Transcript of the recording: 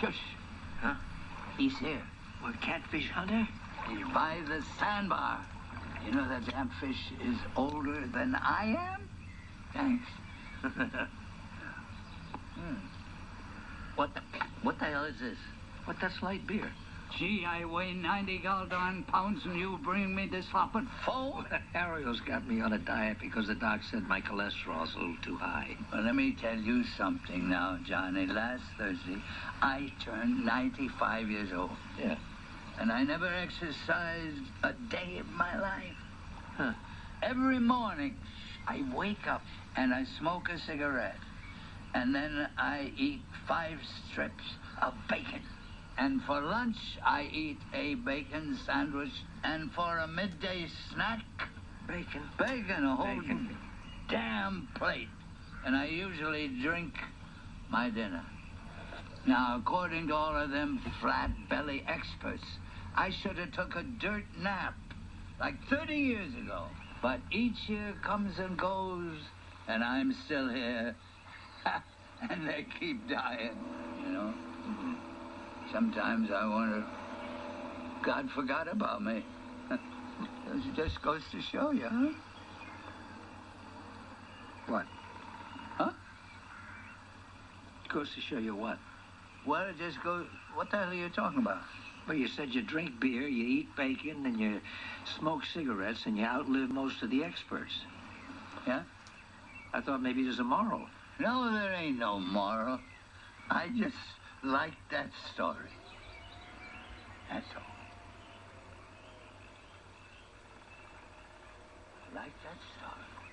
Shush. Huh? He's here. What, catfish hunter? He's by the sandbar. You know that damn fish is older than I am? Thanks. Hmm. What, what the hell is this? What, that's light beer. Gee, I weigh 90 goddamn pounds and you bring me this hopping foe? Ariel's got me on a diet because the doc said my cholesterol's a little too high. Well, let me tell you something now, Johnny. Last Thursday, I turned 95 years old. Yeah. And I never exercised a day of my life. Huh. Every morning, I wake up and I smoke a cigarette. And then I eat five strips of bacon. And for lunch, I eat a bacon sandwich. And for a midday snack, Bacon. bacon, a whole Bacon. damn plate. And I usually drink my dinner. Now, according to all of them flat belly experts, I should have took a dirt nap like 30 years ago. But each year comes and goes, and I'm still here. and they keep dying, you know. Mm-hmm. Sometimes I wonder, God forgot about me. it just goes to show you, huh? What? Huh? Goes to show you what? Well, it just goes. What the hell are you talking about? Well, you said you drink beer, you eat bacon, and you smoke cigarettes, and you outlive most of the experts. Yeah? I thought maybe there's a moral. No, there ain't no moral. I just like that story. That's all. I like that story.